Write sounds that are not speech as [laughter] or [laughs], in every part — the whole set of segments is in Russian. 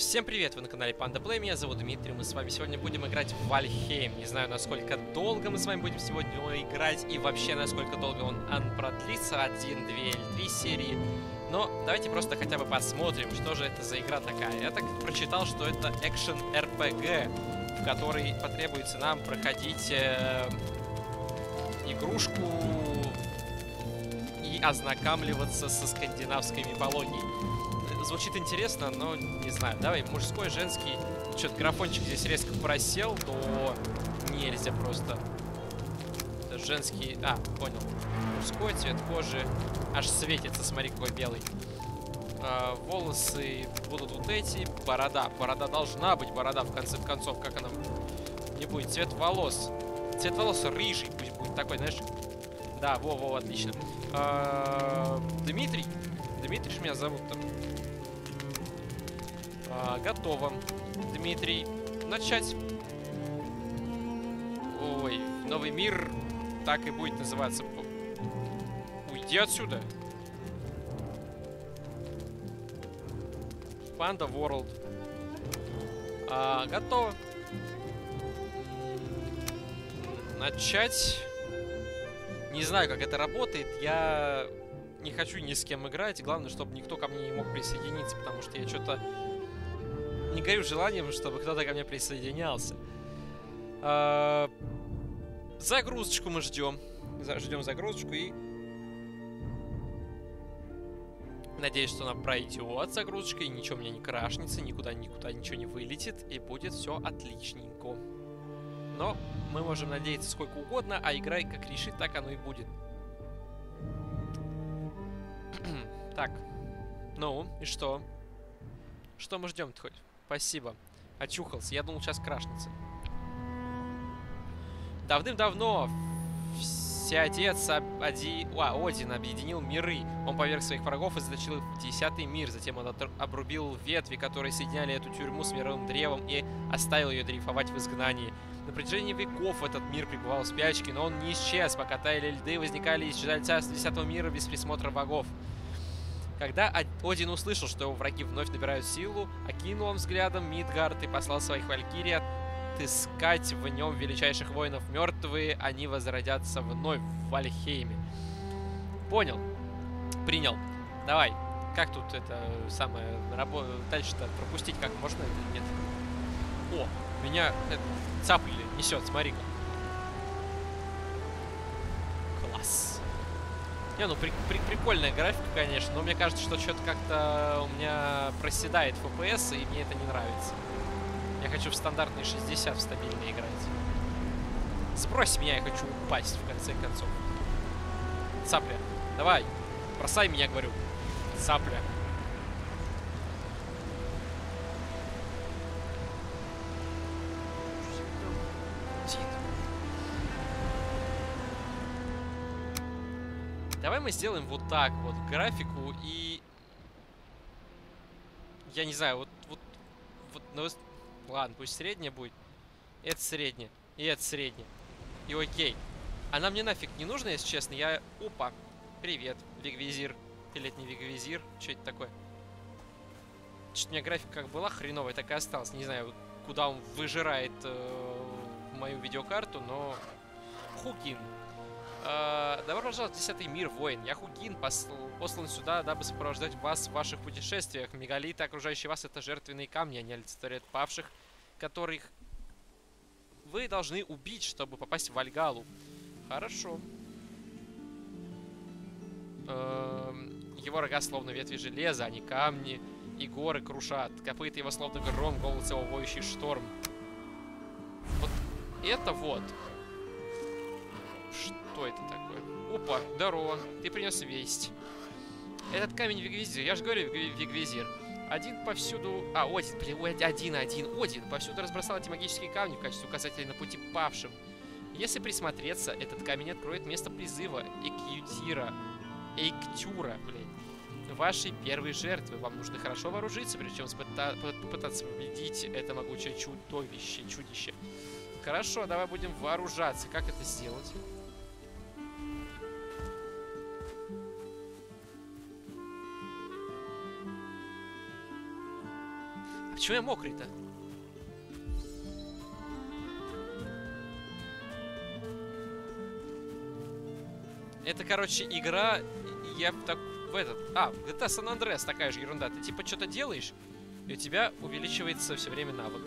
Всем привет, вы на канале Panda Play, меня зовут Дмитрий, мы с вами сегодня будем играть в Вальхейм. Не знаю, насколько долго мы с вами будем сегодня играть, и вообще, насколько долго он, он продлится, один, две или три серии. Но давайте просто хотя бы посмотрим, что же это за игра такая. Я так прочитал, что это экшен RPG, в которой потребуется нам проходить э, игрушку и ознакомливаться со скандинавской мифологией звучит интересно, но не знаю. Давай, мужской, женский. Что-то графончик здесь резко просел, то нельзя просто. Это женский... А, понял. Мужской цвет кожи аж светится, смотри, какой белый. А, волосы будут вот эти. Борода. Борода должна быть, борода, в конце концов. Как она не будет? Цвет волос. Цвет волос рыжий пусть будет такой, знаешь. Да, во-во, отлично. А, Дмитрий. Дмитрий же меня зовут там. А, готово. Дмитрий, начать. Ой, новый мир так и будет называться. Уйди отсюда. Панда World. А, готово. Начать. Не знаю, как это работает. Я не хочу ни с кем играть. Главное, чтобы никто ко мне не мог присоединиться, потому что я что-то не горю желанием, чтобы кто-то ко мне присоединялся. А, загрузочку мы ждем. Ждем загрузочку и... Надеюсь, что она пройдет загрузочка, и ничего меня не крашнется, никуда, никуда ничего не вылетит, и будет все отличненько. Но мы можем надеяться сколько угодно, а играй как решит, так оно и будет. [clears throat] так, ну, и что? Что мы ждем-то хоть? Спасибо. Очухался. Я думал, сейчас крашнется. Давным-давно Всеотец Оди... а, Один объединил миры. Он поверг своих врагов и заточил их в десятый мир. Затем он обрубил ветви, которые соединяли эту тюрьму с мировым древом и оставил ее дрейфовать в изгнании. На протяжении веков этот мир пребывал в спячке, но он не исчез, пока таяли льды, возникали и исчезали царства десятого мира без присмотра богов. Когда Один услышал, что его враги вновь набирают силу, окинул он взглядом Мидгард и послал своих валькирий отыскать в нем величайших воинов. Мертвые они возродятся вновь в Вальхейме. Понял. Принял. Давай. Как тут это самое... Рабо... Дальше-то пропустить как можно нет? О, меня цапли несет, смотри-ка. Класс. Не, ну при, при, прикольная графика, конечно, но мне кажется, что что-то как-то у меня проседает FPS, и мне это не нравится. Я хочу в стандартные 60 в стабильные играть. Сбрось меня, я хочу упасть, в конце концов. Цапля, давай, бросай меня, говорю. Цапля. Давай мы сделаем вот так вот графику и... Я не знаю, вот... вот, вот ну, ладно, пусть средняя будет. Это средняя. И это средняя. И окей. Она мне нафиг не нужна, если честно. Я... Опа. Привет, Вигвизир. Или это не Вигвизир? Что это такое? Что-то у меня графика как была хреновая, так и осталась. Не знаю, куда он выжирает э, мою видеокарту, но... Хугин. Э, добро пожаловать в десятый мир, воин. Я Хугин, посл... послан сюда, дабы сопровождать вас в ваших путешествиях. Мегалиты, окружающие вас, это жертвенные камни. Они олицетворяют павших, которых вы должны убить, чтобы попасть в Вальгалу. Хорошо. Э, его рога словно ветви железа, они камни и горы крушат. Копыта его словно гром, голос его воющий шторм. Вот это вот что это такое? Опа, здорово, ты принес весть. Этот камень Вигвизир, я же говорю, Вигвизир. Один повсюду... А, Один, блин, один, один, Один повсюду разбросал эти магические камни в качестве указателя на пути павшим. Если присмотреться, этот камень откроет место призыва Экьютира. Эйктюра, блин. Вашей первой жертвы. Вам нужно хорошо вооружиться, причем попытаться победить это могучее чудовище, чудище. Хорошо, давай будем вооружаться. Как это сделать? Почему я мокрый-то? Это, короче, игра... Я так... В этот... А, GTA San Andreas такая же ерунда. Ты типа что-то делаешь, и у тебя увеличивается все время навык.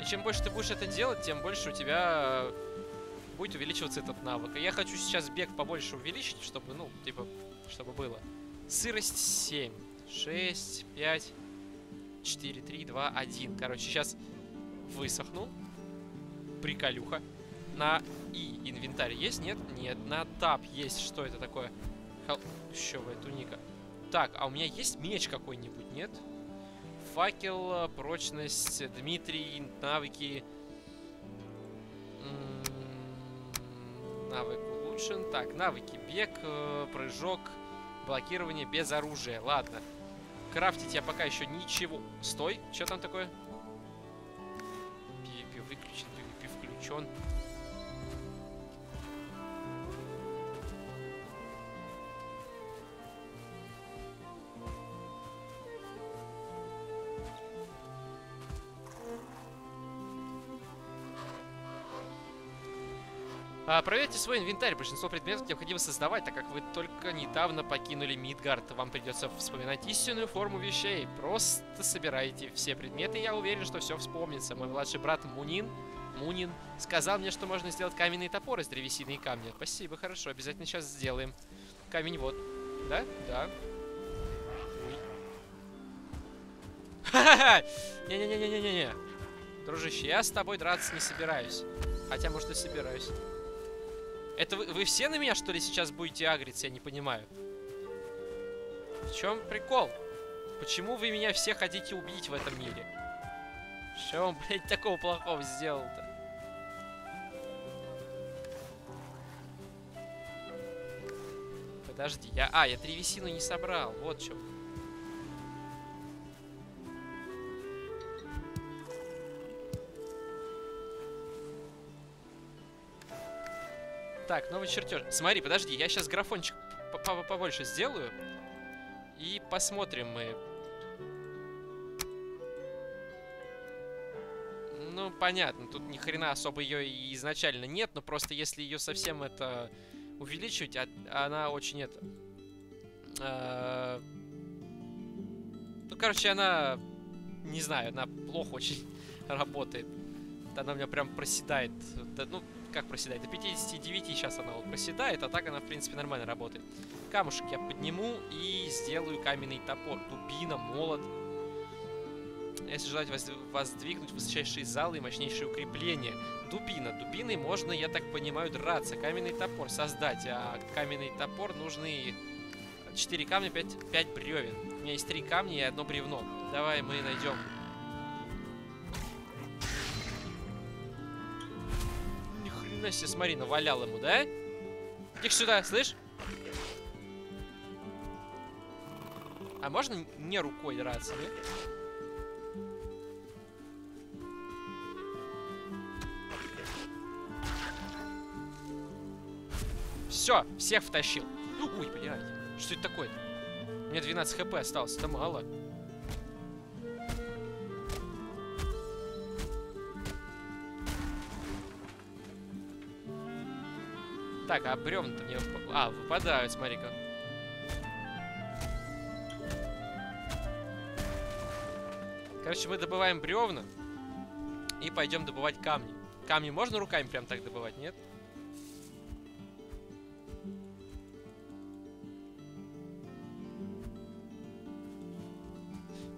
И чем больше ты будешь это делать, тем больше у тебя будет увеличиваться этот навык. И я хочу сейчас бег побольше увеличить, чтобы, ну, типа, чтобы было. Сырость 7, 6, 5, 4, 3, 2, 1. Короче, сейчас высохну. Приколюха. На И инвентарь есть? Нет? Нет. На Тап есть. Что это такое? Хел... Щевая туника. Так, а у меня есть меч какой-нибудь? Нет? Факел, прочность, Дмитрий, навыки. Навык улучшен. Так, навыки. Бег, э, прыжок, блокирование без оружия. Ладно. Крафтить я пока еще ничего. Стой, что там такое? PvP выключен, PvP включен. Проверьте свой инвентарь. Большинство предметов необходимо создавать, так как вы только недавно покинули Мидгард. Вам придется вспоминать истинную форму вещей. Просто собирайте все предметы, я уверен, что все вспомнится. Мой младший брат Мунин, Мунин сказал мне, что можно сделать каменный топор из древесины и камня. Спасибо, хорошо, обязательно сейчас сделаем. Камень вот. Да? Да. Ха-ха-ха! [laughs] Не-не-не-не-не-не. Дружище, я с тобой драться не собираюсь. Хотя, может, и собираюсь. Это вы, вы все на меня, что ли, сейчас будете агриться? Я не понимаю. В чем прикол? Почему вы меня все хотите убить в этом мире? Что он, [laughs] блядь, такого плохого сделал-то? Подожди, я... А, я древесину не собрал. Вот что. Так, новый чертеж. Смотри, подожди, я сейчас графончик побольше сделаю. И посмотрим мы. Ну, понятно, тут ни хрена особо ее изначально нет, но просто если ее совсем это увеличивать, а, она очень это... Э, ну, короче, она... Не знаю, она плохо очень [laughs] работает. Она у меня прям проседает. Да, ну, как проседает? До 59 сейчас она вот проседает, а так она, в принципе, нормально работает. Камушек я подниму и сделаю каменный топор. Дубина, молот. Если желать воздвигнуть высочайшие залы и мощнейшие укрепления. Дубина. Дубиной можно, я так понимаю, драться. Каменный топор создать. А каменный топор нужны 4 камня, 5, 5 бревен. У меня есть 3 камня и одно бревно. Давай мы найдем себе, смотри, навалял ему, да? Иди сюда, слышь? А можно не рукой драться, да? Все, всех втащил. Ой, блядь. Что это такое-то? У меня 12 хп осталось, это мало. Так, а бревна-то мне... А, выпадают, смотри-ка. Короче, мы добываем бревна. И пойдем добывать камни. Камни можно руками прям так добывать, нет?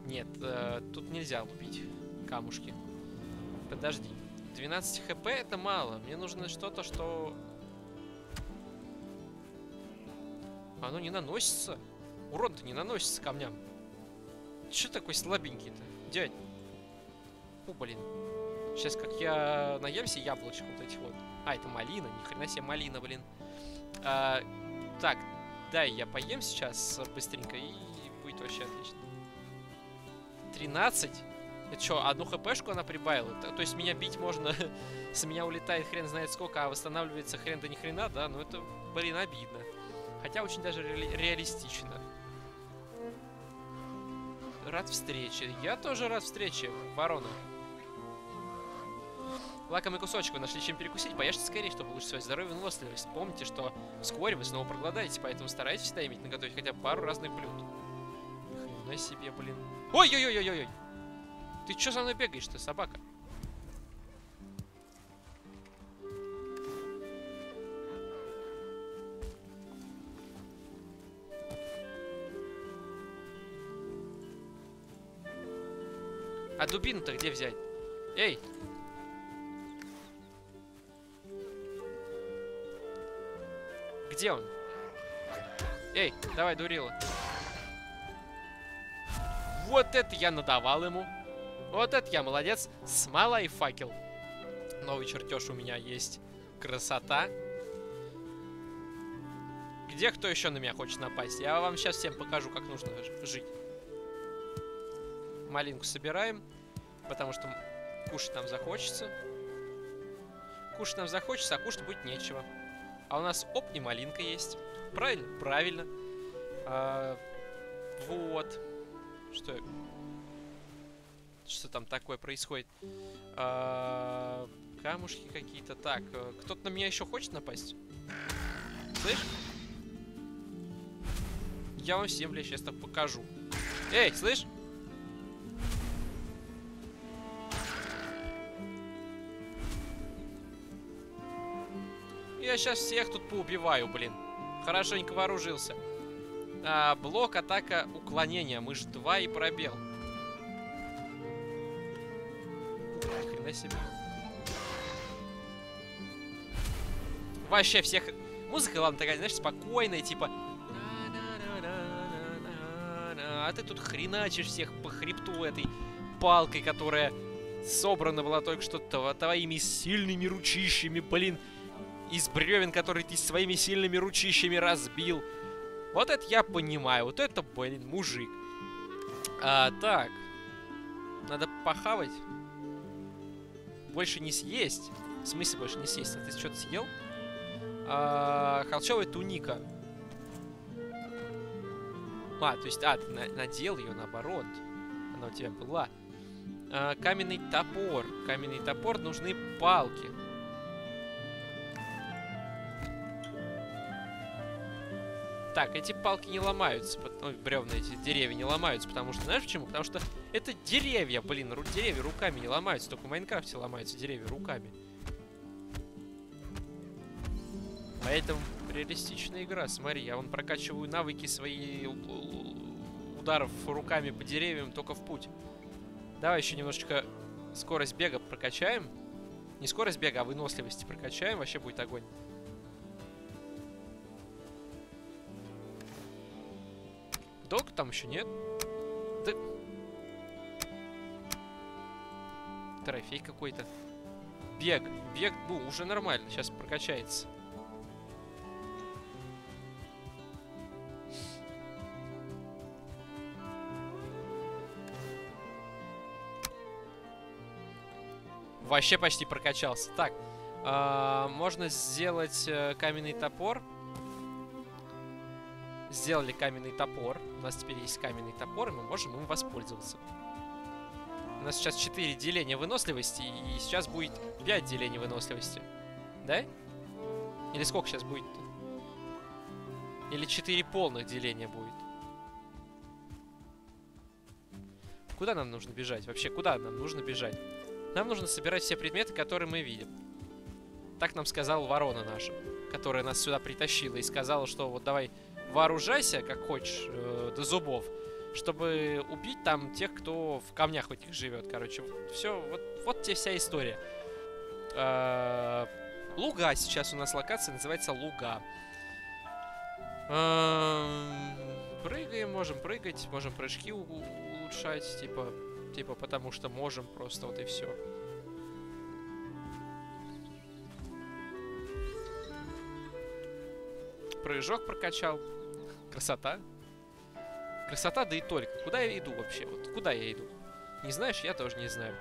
Нет, э, тут нельзя лупить камушки. Подожди. 12 хп это мало. Мне нужно что-то, что Оно не наносится. Урон-то не наносится камням. Че такой слабенький-то, дядь? О, блин. Сейчас как я наемся яблочек вот этих вот. А, это малина. Ни хрена себе малина, блин. А, так, дай я поем сейчас быстренько и будет вообще отлично. 13? Это что, одну хпшку она прибавила? То, то есть меня бить можно, [laughs] с меня улетает хрен знает сколько, а восстанавливается хрен да ни хрена, да? Ну это, блин, обидно. Хотя очень даже ре реалистично. Рад встрече. Я тоже рад встрече, ворона. Лакомый кусочек вы нашли чем перекусить. Поешьте скорее, чтобы улучшить свое здоровье и выносливость. Помните, что вскоре вы снова проголодаете, поэтому старайтесь всегда иметь наготовить хотя бы пару разных блюд. Ни себе, блин. Ой-ой-ой-ой-ой! Ты чё за мной бегаешь-то, собака? Дубину-то где взять? Эй! Где он? Эй, давай, дурила. Вот это я надавал ему. Вот это я молодец. Смола и факел. Новый чертеж у меня есть. Красота. Где кто еще на меня хочет напасть? Я вам сейчас всем покажу, как нужно жить. Малинку собираем, потому что кушать нам захочется. Кушать нам захочется, а кушать будет нечего. А у нас оп, и малинка есть. Правильно? Правильно. А, вот. Что... Что там такое происходит? А, камушки какие-то. Так, э, кто-то на меня еще хочет напасть? Слышь? Я вам всем, блядь, сейчас так покажу. Эй, слышь? Я сейчас всех тут поубиваю, блин. Хорошенько вооружился. А, блок, атака, уклонение. Мышь 2 и пробел. Хрена себе. Вообще всех... Музыка, ладно, такая, знаешь, спокойная, типа... А ты тут хреначишь всех по хребту этой палкой, которая собрана была только что твоими сильными ручищами, блин из бревен, которые ты своими сильными ручищами разбил. Вот это я понимаю. Вот это, блин, мужик. А, так. Надо похавать. Больше не съесть. В смысле больше не съесть? А ты что-то съел? А, холчевая туника. А, то есть, а, ты на надел ее наоборот. Она у тебя была. А, каменный топор. Каменный топор нужны палки. Так, эти палки не ломаются, ой, бревна, эти деревья не ломаются, потому что, знаешь почему? Потому что это деревья, блин, ру деревья руками не ломаются, только в Майнкрафте ломаются деревья руками. Поэтому реалистичная игра, смотри, я вон прокачиваю навыки свои ударов руками по деревьям только в путь. Давай еще немножечко скорость бега прокачаем. Не скорость бега, а выносливости прокачаем, вообще будет огонь. Долго там еще нет? Да... Трофей какой-то. Бег. Бег, ну, уже нормально. Сейчас прокачается. Вообще почти прокачался. Так, э, можно сделать э, каменный топор. Сделали каменный топор. У нас теперь есть каменный топор, и мы можем им воспользоваться. У нас сейчас 4 деления выносливости, и сейчас будет 5 делений выносливости. Да? Или сколько сейчас будет-то? Или 4 полных деления будет? Куда нам нужно бежать? Вообще, куда нам нужно бежать? Нам нужно собирать все предметы, которые мы видим. Так нам сказал ворона наша, которая нас сюда притащила и сказала, что вот давай вооружайся, как хочешь, э, до зубов, чтобы убить там тех, кто в камнях этих живет, короче. Все, вот, вот тебе вся история. Э, Луга сейчас у нас локация называется Луга. Э, прыгаем, можем прыгать, можем прыжки улучшать, типа, типа потому что можем просто, вот и все. Прыжок прокачал. Красота. Красота, да и только. Куда я иду вообще? Вот куда я иду? Не знаешь? Я тоже не знаю.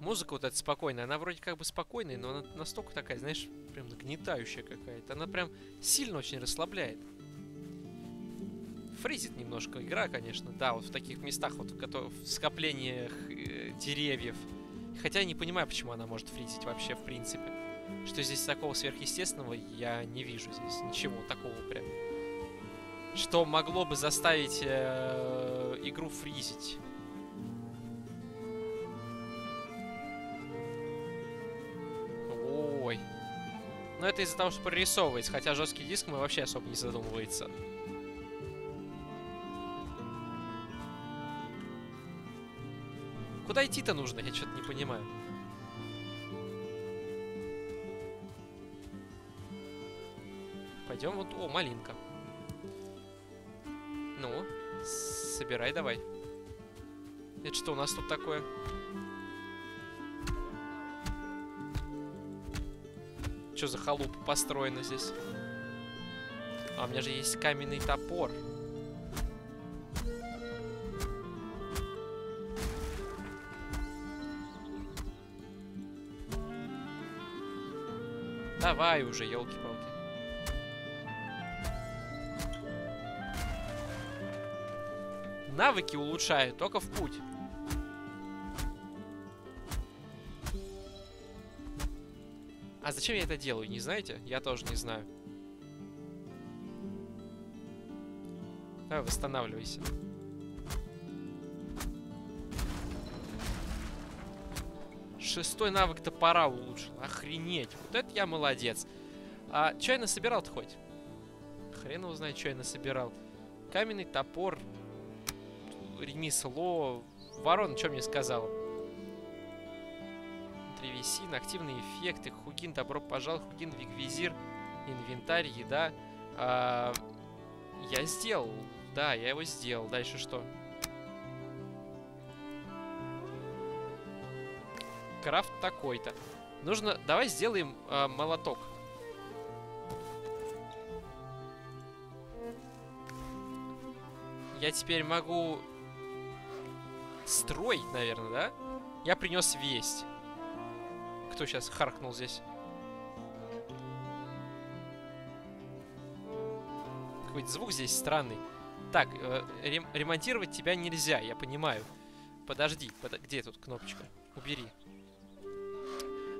Музыка вот эта спокойная, она вроде как бы спокойная, но она настолько такая, знаешь, прям нагнетающая какая-то. Она прям сильно очень расслабляет. Фризит немножко игра, конечно, да, вот в таких местах, вот в, в скоплениях э, деревьев. Хотя я не понимаю, почему она может фризить вообще, в принципе. Что здесь такого сверхъестественного я не вижу здесь. Ничего такого прям. Что могло бы заставить э, игру фризить. Ой. Но это из-за того, что прорисовывается, хотя жесткий диск мы вообще особо не задумывается. Куда идти-то нужно? Я что-то не понимаю. Пойдем вот... О, малинка. Ну, собирай давай. Это что у нас тут такое? Что за халупа построена здесь? А у меня же есть каменный топор. Давай уже, елки-палки. Навыки улучшают только в путь. А зачем я это делаю, не знаете? Я тоже не знаю. Давай, восстанавливайся. Шестой навык топора улучшил. Охренеть. Вот это я молодец. А что я насобирал-то хоть? Хрен его знает, что я насобирал. Каменный топор. Ремесло. Ворона что мне сказала? Древесина, активные эффекты. Хугин, добро пожаловать. Хугин, вигвизир. Инвентарь, еда. А, я сделал. Да, я его сделал. Дальше что? Крафт такой-то. Нужно... Давай сделаем э, молоток. Я теперь могу строить, наверное, да? Я принес весть. Кто сейчас харкнул здесь? Какой-то звук здесь странный. Так, э, рем ремонтировать тебя нельзя, я понимаю. Подожди, под где тут кнопочка? Убери.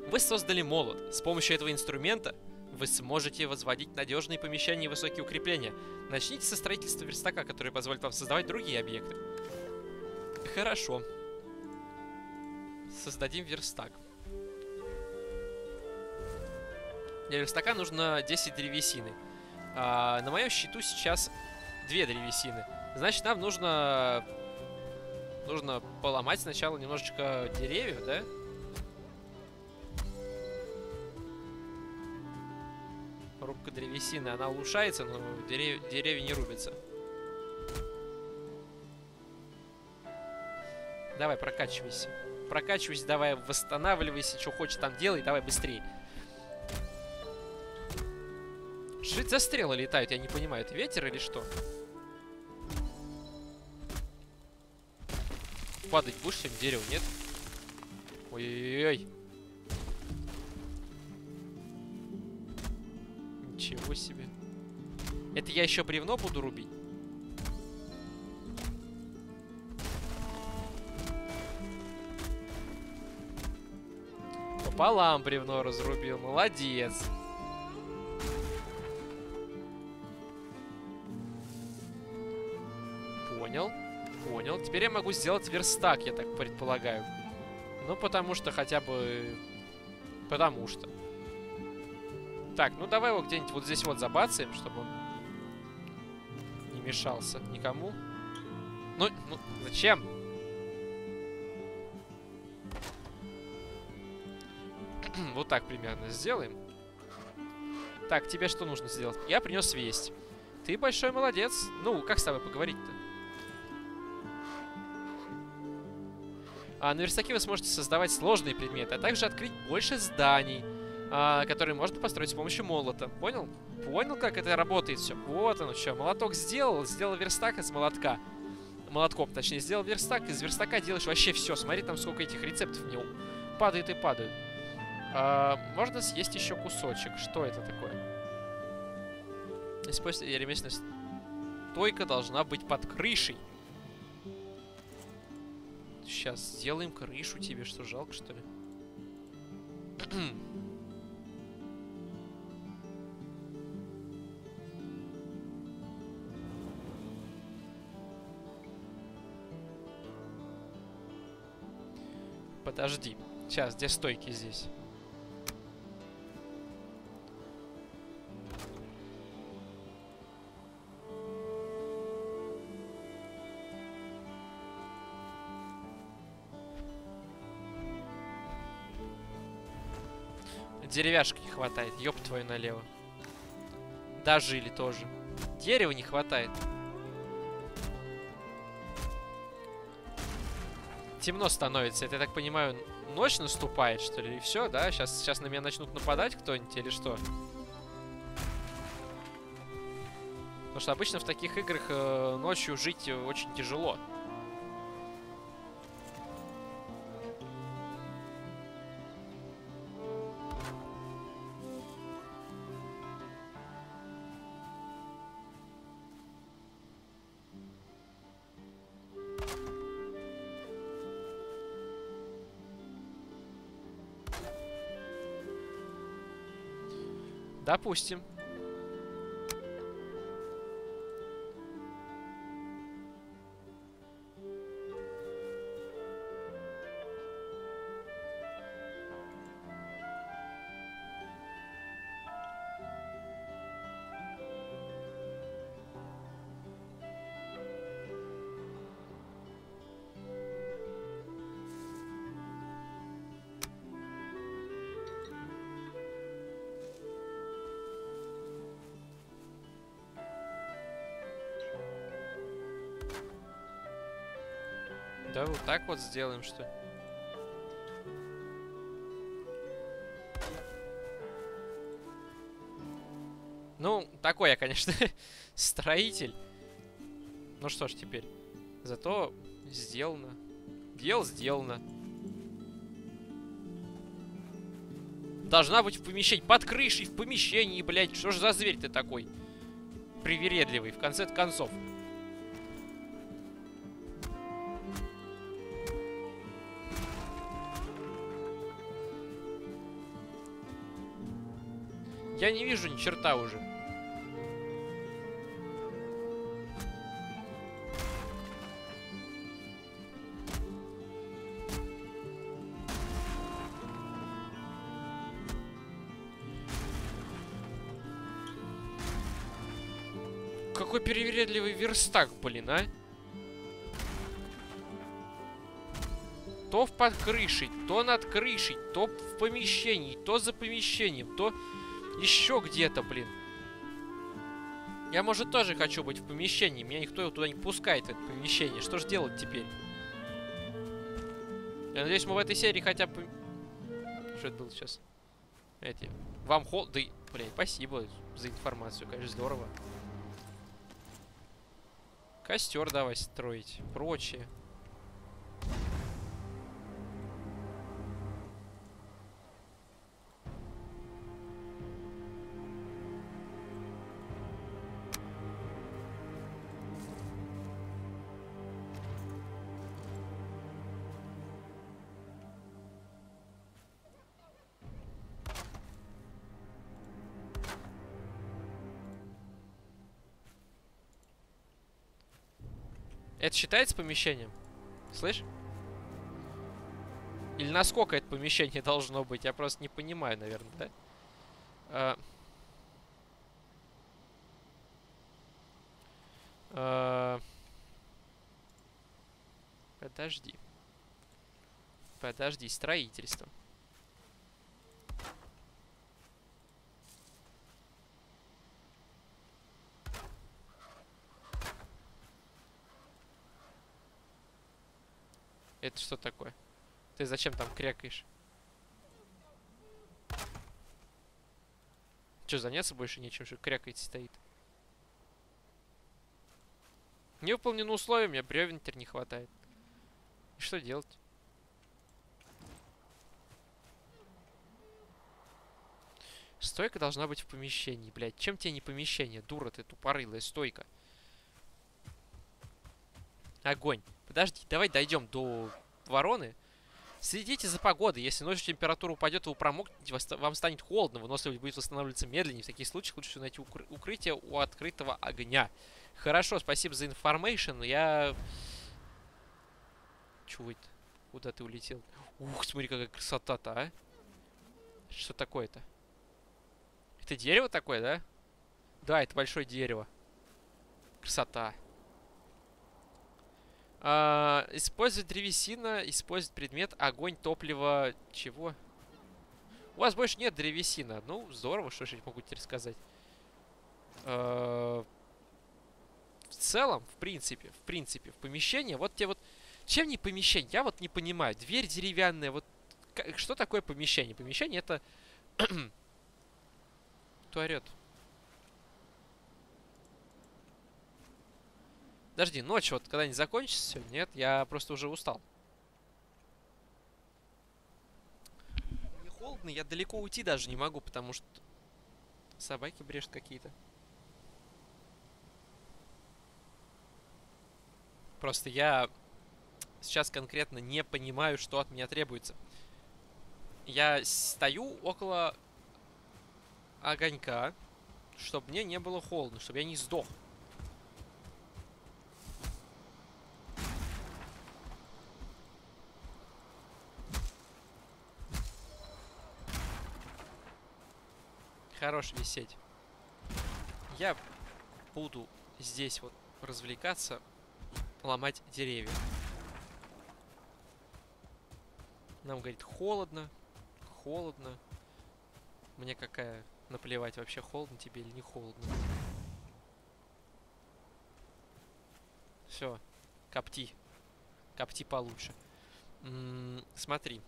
Вы создали молот. С помощью этого инструмента вы сможете возводить надежные помещения и высокие укрепления. Начните со строительства верстака, который позволит вам создавать другие объекты. Хорошо. Создадим верстак. Для верстака нужно 10 древесины. А, на моем счету сейчас 2 древесины. Значит, нам нужно... Нужно поломать сначала немножечко деревьев, да? Рубка древесины, она улучшается, но дерев... деревья не рубятся. Давай, прокачивайся. Прокачивайся, давай, восстанавливайся, что хочешь там делай, давай быстрее. Что за стрелы летают, я не понимаю, это ветер или что? Падать будешь всем дерево, нет? Ой-ой-ой. Ничего себе. Это я еще бревно буду рубить? Пополам бревно разрубил. Молодец. Понял. Понял. Теперь я могу сделать верстак, я так предполагаю. Ну, потому что хотя бы... Потому что. Так, ну давай его где-нибудь вот здесь вот забацаем, чтобы он не мешался никому. Ну, ну зачем? [clears throat] вот так примерно сделаем. Так, тебе что нужно сделать? Я принес весть. Ты большой молодец. Ну, как с тобой поговорить-то? А на верстаке вы сможете создавать сложные предметы, а также открыть больше зданий а, который можно построить с помощью молота. Понял? Понял, как это работает все? Вот оно что. Молоток сделал, сделал верстак из молотка. Молотком, точнее, сделал верстак. Из верстака делаешь вообще все. Смотри, там сколько этих рецептов в него падают и падают. А, можно съесть еще кусочек. Что это такое? Используйте ремесленность. Стойка должна быть под крышей. Сейчас сделаем крышу тебе. Что, жалко, что ли? [clears throat] Подожди. Сейчас, где стойки здесь? Деревяшки не хватает, ёб твою налево. Дожили тоже. Дерева не хватает. Темно становится. Это, я так понимаю, ночь наступает, что ли? И все, да? Сейчас, сейчас на меня начнут нападать кто-нибудь или что? Потому что обычно в таких играх э, ночью жить очень тяжело. Допустим. Да, вот так вот сделаем, что Ну, такой я, конечно, [laughs] строитель. Ну что ж теперь. Зато сделано. Дел сделано. Должна быть в помещении. Под крышей, в помещении, блядь. Что же за зверь ты такой? Привередливый, в конце концов. Не вижу ни черта уже. Какой перевередливый верстак, блин, а? То в под крышей, то над крышей, то в помещении, то за помещением, то еще где-то, блин. Я, может, тоже хочу быть в помещении. Меня никто туда не пускает, в это помещение. Что же делать теперь? Я надеюсь, мы в этой серии хотя бы... Что это было сейчас? Эти... Вам хол... Да, блин, спасибо за информацию, конечно, здорово. Костер давай строить. Прочее. Это считается помещением? Слышь? Или насколько это помещение [laughs] должно быть? Я просто не понимаю, наверное, да? А... А... Подожди. Подожди, строительство. Это что такое? Ты зачем там крякаешь? Че, заняться больше нечем, что крякать стоит? Не выполнено условие, мне бревен теперь не хватает. И что делать? Стойка должна быть в помещении, блядь. Чем тебе не помещение, дура ты, тупорылая стойка? Огонь. Подожди, давай дойдем до вороны. Следите за погодой. Если ночью температура упадет, вы промокнете, вам станет холодно, выносливость будет восстанавливаться медленнее. В таких случаях лучше найти укр укрытие у открытого огня. Хорошо, спасибо за information. Я... Это? Куда ты улетел? Ух, смотри, какая красота-то, а. Что такое-то? Это дерево такое, да? Да, это большое дерево. Красота. А, использовать древесина, использовать предмет, огонь, топливо, чего? У вас больше нет древесина. Ну, здорово, что же я могу тебе рассказать. А, в целом, в принципе, в принципе, в помещении, вот тебе вот... Чем не помещение? Я вот не понимаю. Дверь деревянная, вот... Что такое помещение? Помещение это... [clears throat] Кто орет? Подожди, ночь вот когда-нибудь закончится все? Нет, я просто уже устал. Мне холодно, я далеко уйти даже не могу, потому что собаки брешут какие-то. Просто я сейчас конкретно не понимаю, что от меня требуется. Я стою около огонька, чтобы мне не было холодно, чтобы я не сдох. Хорош висеть. Я буду здесь вот развлекаться, ломать деревья. Нам, говорит, холодно, холодно. Мне какая наплевать, вообще холодно тебе или не холодно. Все, копти. Копти получше. М -м, смотри.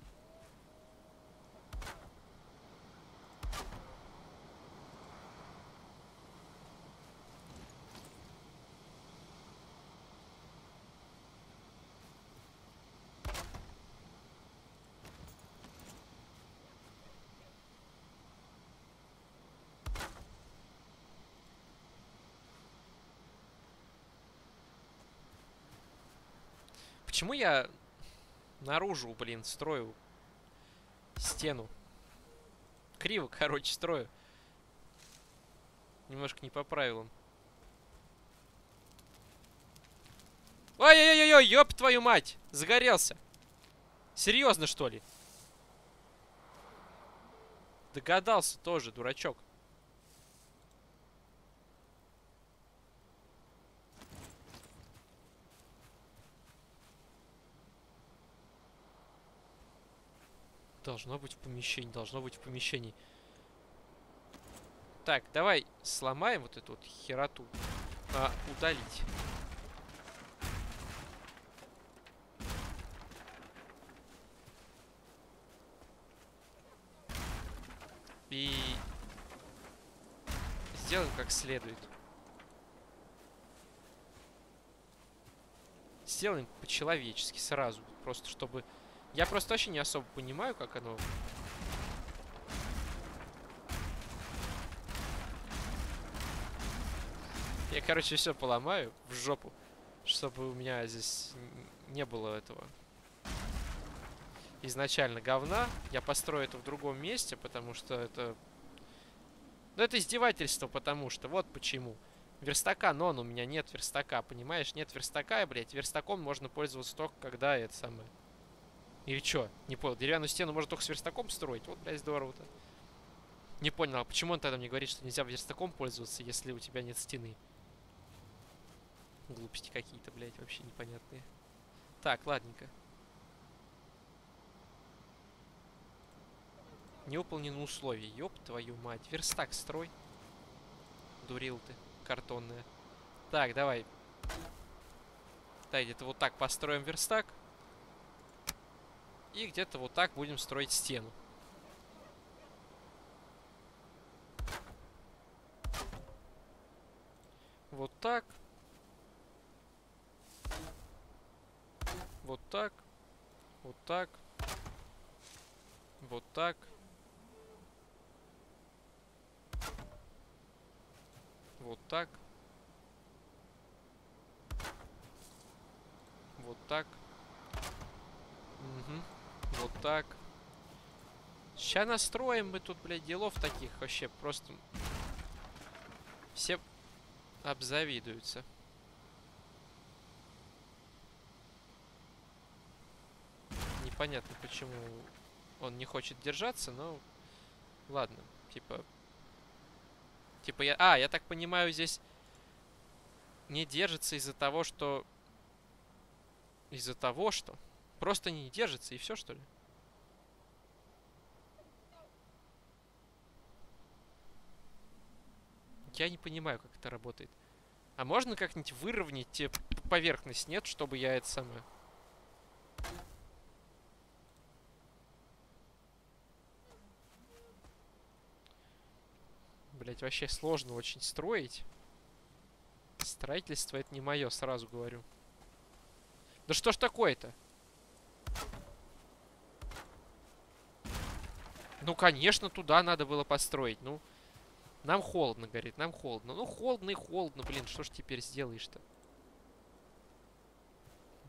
Почему я наружу, блин, строю стену? Криво, короче, строю. Немножко не по правилам. Ой-ой-ой-ой, ёб твою мать! Загорелся. Серьезно, что ли? Догадался тоже, дурачок. Должно быть в помещении, должно быть в помещении. Так, давай сломаем вот эту вот хероту. А, удалить. И сделаем как следует. Сделаем по-человечески сразу. Просто чтобы я просто вообще не особо понимаю, как оно... Я, короче, все поломаю в жопу, чтобы у меня здесь не было этого изначально говна. Я построю это в другом месте, потому что это... Ну, это издевательство, потому что... Вот почему. Верстака, но он у меня нет верстака, понимаешь? Нет верстака, блядь. Верстаком можно пользоваться только, когда это самое... Или что? Не понял. Деревянную стену можно только с верстаком строить? Вот, блядь, здорово-то. Не понял, а почему он тогда мне говорит, что нельзя верстаком пользоваться, если у тебя нет стены? Глупости какие-то, блядь, вообще непонятные. Так, ладненько. Не выполнены условия. Ёб твою мать. Верстак строй. Дурил ты. Картонная. Так, давай. Да, где-то вот так построим верстак. И где-то вот так будем строить стену. Вот так. Вот так. Вот так. Вот так. Вот так. Вот так. Угу. Вот так. Сейчас настроим мы тут, блядь, делов таких вообще просто... Все обзавидуются. Непонятно, почему он не хочет держаться, но... Ладно, типа... Типа я... А, я так понимаю, здесь не держится из-за того, что... Из-за того, что... Просто не держится, и все, что ли? Я не понимаю, как это работает. А можно как-нибудь выровнять э, поверхность, нет, чтобы я это самое... Блять, вообще сложно очень строить. Строительство это не мое, сразу говорю. Да что ж такое-то? Ну, конечно, туда надо было построить. Ну, нам холодно, говорит, нам холодно. Ну, холодно и холодно, блин, что ж теперь сделаешь-то?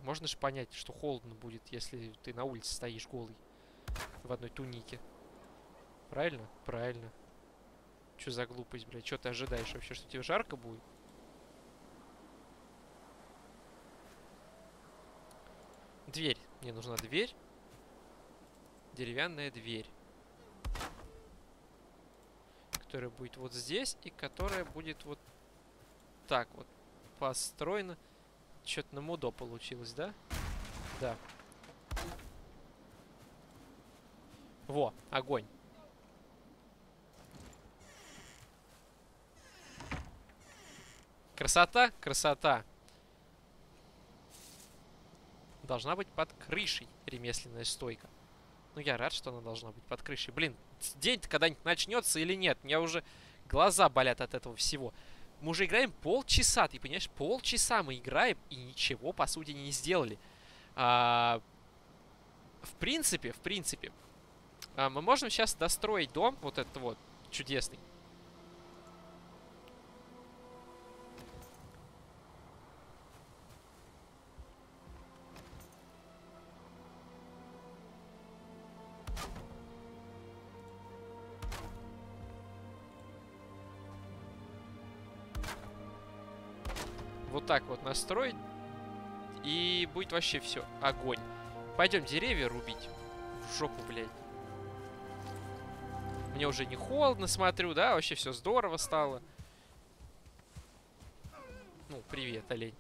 Можно же понять, что холодно будет, если ты на улице стоишь голый. В одной тунике. Правильно? Правильно. Что за глупость, блядь? Что ты ожидаешь вообще, что тебе жарко будет? Дверь. Мне нужна дверь. Деревянная дверь которая будет вот здесь и которая будет вот так вот построена. Что-то на мудо получилось, да? Да. Во, огонь. Красота, красота. Должна быть под крышей ремесленная стойка. Ну, я рад, что она должна быть под крышей. Блин, день-то когда-нибудь начнется или нет? У меня уже глаза болят от этого всего. Мы уже играем полчаса, ты понимаешь? Полчаса мы играем и ничего, по сути, не сделали. А, в принципе, в принципе, а, мы можем сейчас достроить дом, вот этот вот, чудесный. Настроить. И будет вообще все. Огонь. Пойдем деревья рубить. В жопу, блядь. Мне уже не холодно, смотрю, да? Вообще все здорово стало. Ну, привет, олень.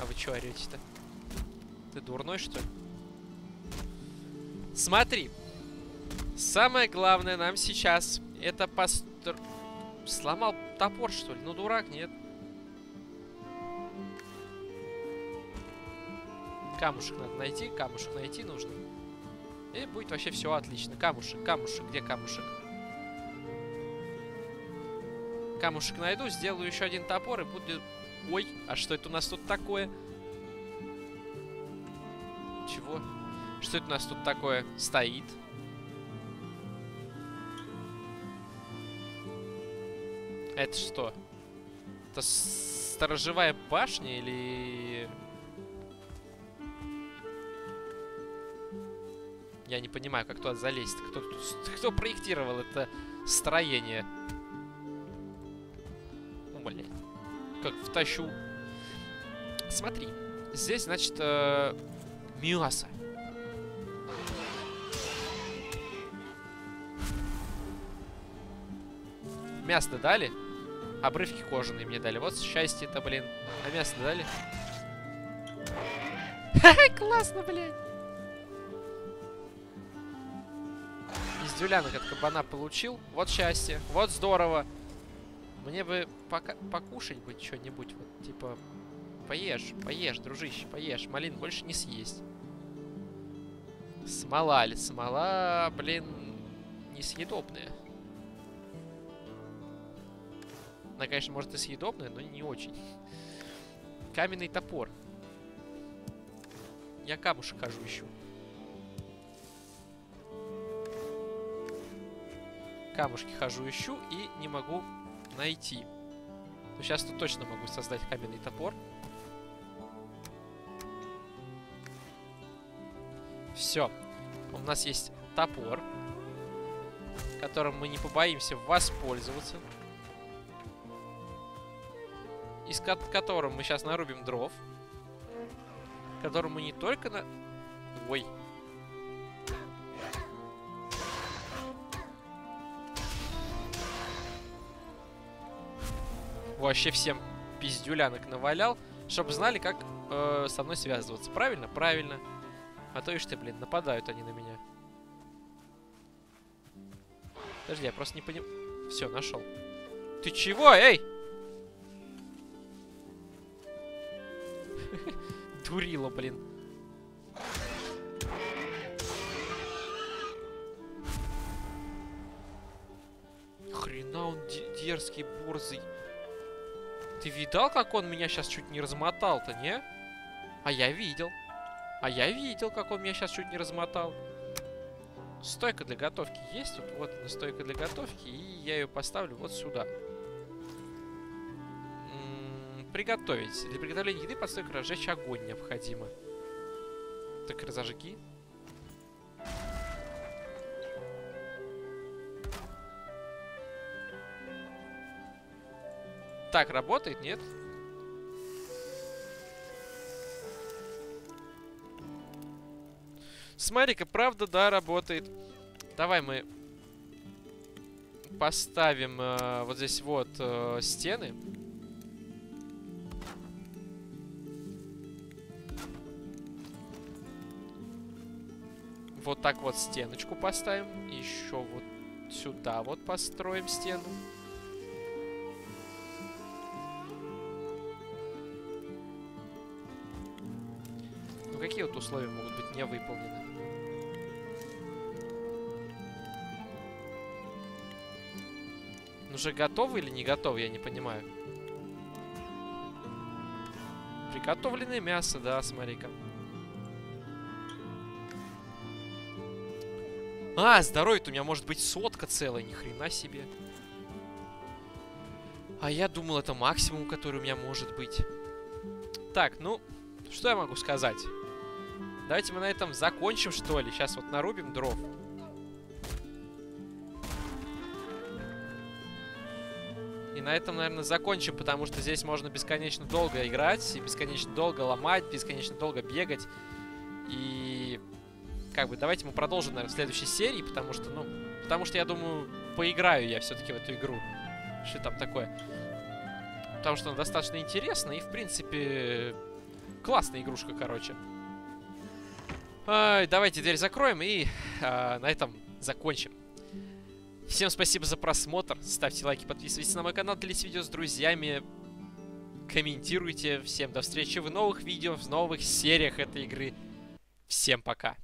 А вы что орете-то? Ты дурной, что ли? Смотри. Самое главное нам сейчас это построить Сломал топор, что ли? Ну, дурак, нет. Камушек надо найти, камушек найти нужно. И будет вообще все отлично. Камушек, камушек, где камушек? Камушек найду, сделаю еще один топор и буду... Ой, а что это у нас тут такое? Чего? Что это у нас тут такое стоит? Это что? Это сторожевая башня или... Я не понимаю, как туда залезть. Кто, кто проектировал это строение? Ну, блин. Как втащу. Смотри. Здесь, значит, э, мясо. Мясо дали? Обрывки кожаные мне дали. Вот счастье-то, блин. А мясо дали? [laughs] Классно, блядь. Из дюлянок от кабана получил. Вот счастье. Вот здорово. Мне бы пока покушать быть что-нибудь. Вот, типа, поешь, поешь, дружище, поешь. Малин больше не съесть. Смола ли? Смола, блин, несъедобная. Она, конечно, может и съедобная, но не очень. Каменный топор. Я камушек хожу ищу. Камушки хожу, ищу и не могу найти. Но сейчас тут точно могу создать каменный топор. Все. У нас есть топор, которым мы не побоимся воспользоваться. Из ко которым мы сейчас нарубим дров. Которым мы не только на... Ой. Вообще всем пиздюлянок навалял, чтобы знали, как э, со мной связываться. Правильно? Правильно. А то ишь ты, блин, нападают они на меня. Подожди, я просто не понимаю. Все, нашел. Ты чего, эй? [laughs] Дурила, блин. Хрена он дерзкий, борзый. Ты видал, как он меня сейчас чуть не размотал-то, не? А я видел. А я видел, как он меня сейчас чуть не размотал. Стойка для готовки есть? Вот, вот она, стойка для готовки. И я ее поставлю вот сюда. М -м, приготовить. Для приготовления еды под стойкой разжечь огонь необходимо. Так разожги. Так, работает, нет? Смотри-ка, правда, да, работает. Давай мы поставим э, вот здесь вот э, стены. Вот так вот стеночку поставим. Еще вот сюда вот построим стену. Условия могут быть не выполнены? Ну же готовы или не готовы, я не понимаю. Приготовленное мясо, да, смотри-ка. А, здоровье-то у меня может быть сотка целая, ни хрена себе. А я думал, это максимум, который у меня может быть. Так, ну, что я могу сказать? Давайте мы на этом закончим, что ли. Сейчас вот нарубим дров. И на этом, наверное, закончим, потому что здесь можно бесконечно долго играть, и бесконечно долго ломать, бесконечно долго бегать. И как бы давайте мы продолжим, наверное, в следующей серии, потому что, ну, потому что я думаю, поиграю я все-таки в эту игру. Что там такое? Потому что она достаточно интересна и, в принципе, классная игрушка, короче. А, давайте дверь закроем и а, на этом закончим. Всем спасибо за просмотр. Ставьте лайки, подписывайтесь на мой канал, делитесь видео с друзьями. Комментируйте. Всем до встречи в новых видео, в новых сериях этой игры. Всем пока.